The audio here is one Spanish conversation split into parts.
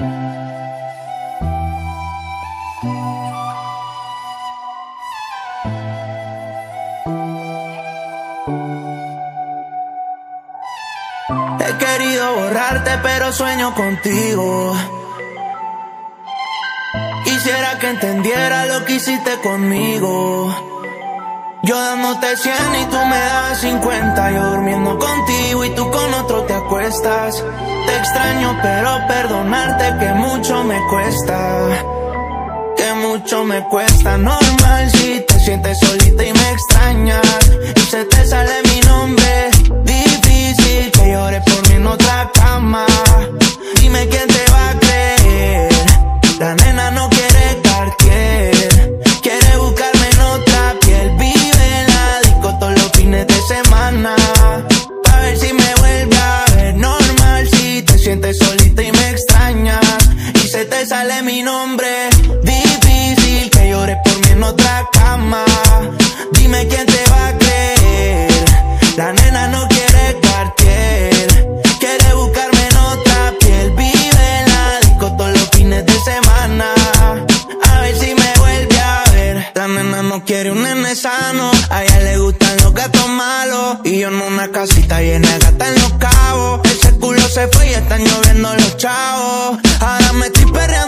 He querido borrarte, pero sueño contigo. Quisiera que entendiera lo que hiciste conmigo. Yo dándote 100 y tú me das 50. Yo durmiendo contigo y tú con otro te acuestas. Te extraño, pero perdonarte que mucho me cuesta. Que mucho me cuesta. Normal si te sientes solita y me extrañas. Mi nombre. Difícil que llores por mí en otra cama. Dime quién te va a creer. La nena no quiere Cartier. Quiere buscarme en otra piel. Vive en la disco todos los fines de semana. A ver si me vuelve a ver. La nena no quiere un nene sano. A ella le gustan los gatos malos. Y yo en una casita llena de gatas en los cabos. Ese culo se fue y están lloviendo los chavos. Ahora me estoy perreando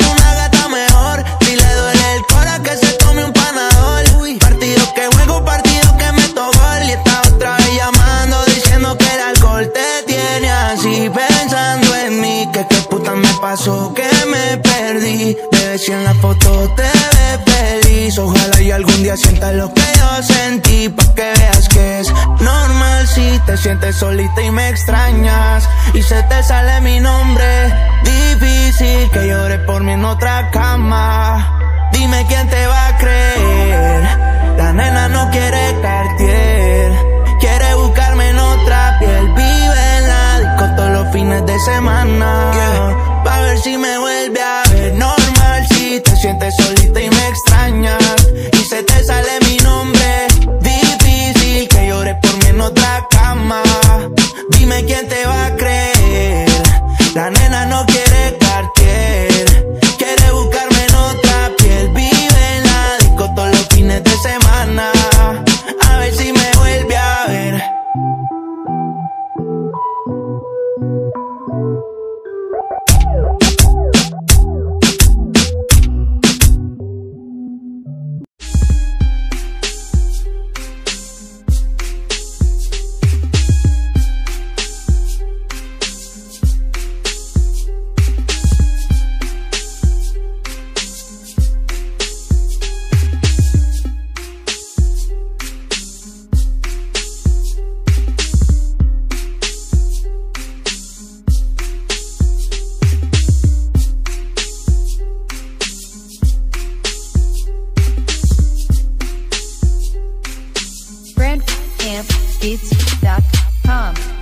te tiene así. Pensando en mí, que qué puta me pasó, que me perdí. Bebé, si en la foto te ves feliz. Ojalá y algún día sientas lo que yo sentí. Pa' que veas que es normal si te sientes solita y me extrañas. Y se te sale mi nombre. Difícil que llore por mí en otra cama. Dime quién te va a semana. Yeah. Pa' ver si me vuelve bandcamp.com.